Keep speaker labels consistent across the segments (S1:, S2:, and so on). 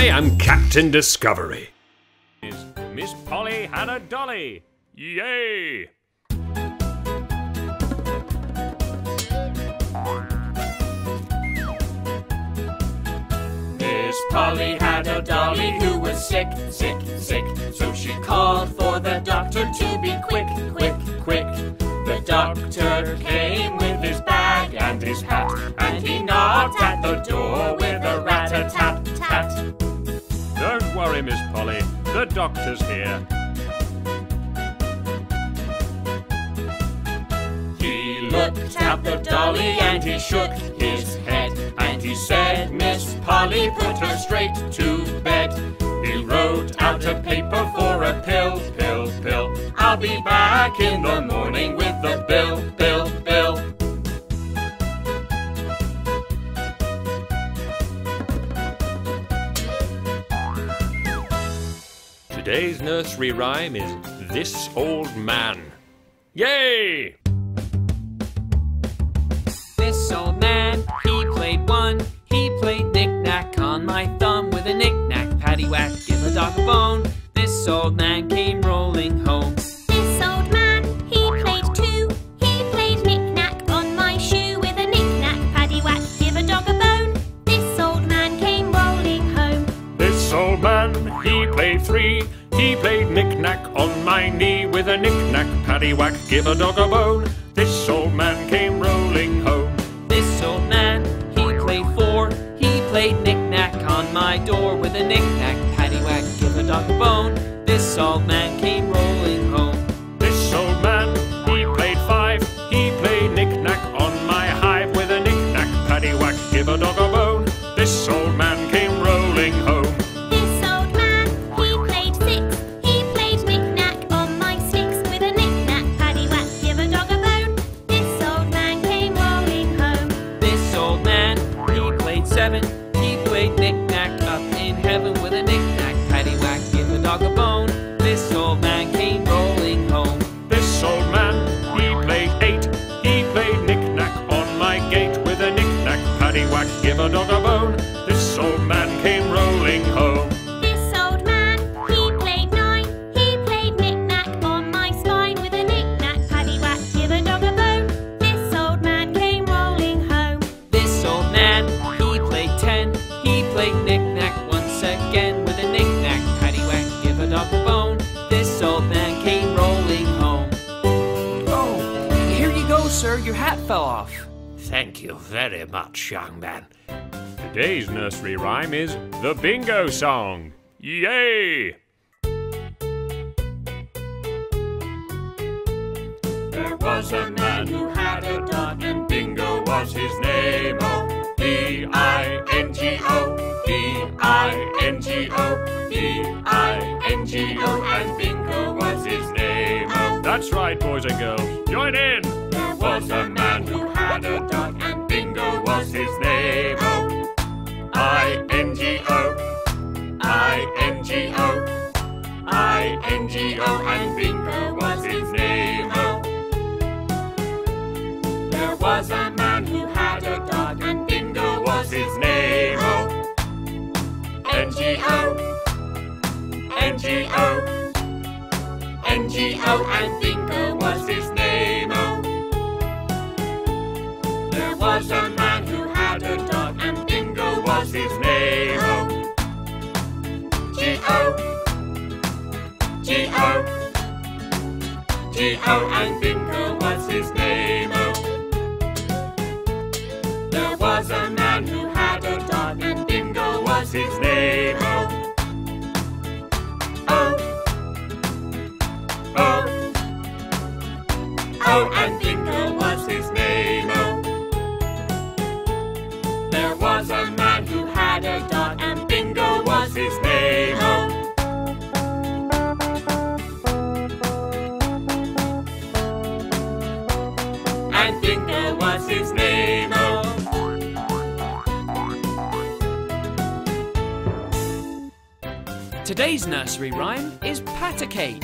S1: I am Captain Discovery.
S2: Is Miss Polly had a dolly. Yay!
S3: Miss Polly had a dolly who was sick, sick, sick. So she called for the doctor to be quick, quick, The
S2: doctor's here.
S3: He looked at the dolly and he shook his head and he said, Miss Polly, put her straight to bed. He wrote out a paper for a pill, pill, pill. I'll be back in the morning with the bill, bill.
S2: Today's nursery rhyme is This Old Man. Yay!
S4: This old man, he played one. He played knick-knack on my thumb with a knick-knack, paddywhack, give a dog a bone. This old man came rolling
S2: three. He played knick-knack on my knee with a knick-knack, paddywhack, give a dog a bone. This old man came rolling home.
S4: This old man, he played four. He played knick-knack on my door with a knick-knack, paddywhack, give a dog a bone. This old man came rolling home.
S2: This old man, he played five. He played knick-knack on my hive with a knick-knack, paddywhack, give a dog a bone.
S5: He played knick-knack
S4: once again with a knick-knack, paddywhack, give a dog a bone. This old man came rolling home.
S6: Oh, here you go, sir. Your hat fell off.
S1: Thank you very much, young man.
S2: Today's nursery rhyme is the Bingo Song. Yay!
S3: There was a man who had a dog, and Bingo was his name. Oh, B-I-N-G-O, B-I-N-G-O, B-I-N-G-O, and Bingo was his name.
S2: That's right, boys and girls. Join in!
S3: there was a man who had a dog, and Bingo was his name. I-N-G-O, I-N-G-O, N-G-O, and Bingo was his name. Oh, there was a man who had a dog, and Bingo was his name. Oh, G-O, G-O, G-O, and Bingo was oh, and Bingo was his name. Oh, there was a man who had a dog, and Bingo was his name. Oh. And Bingo was his name. Oh.
S6: Today's nursery rhyme is pat cake.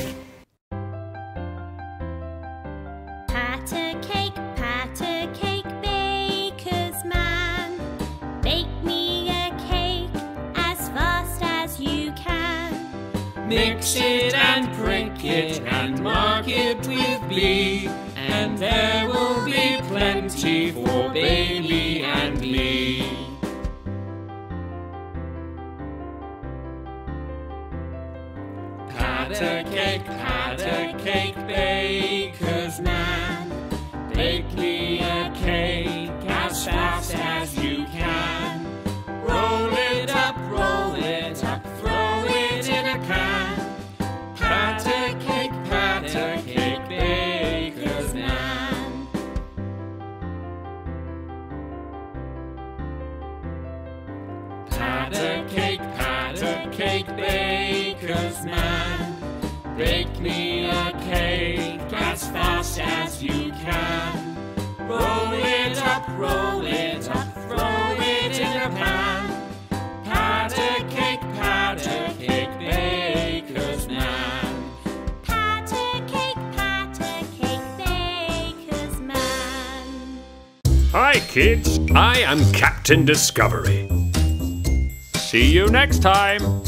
S4: Mix it and prick it and mark it with B, and there will be plenty for baby and me. Pat cake, pat cake, baker's cake, baker's man. Bake me a cake as fast as you can. Roll it up, roll it up, throw it in a pan. Pat a cake, pat a cake, baker's man.
S5: Pat a cake, pat a cake, baker's man.
S1: Hi, kids. I am Captain Discovery.
S2: See you next time.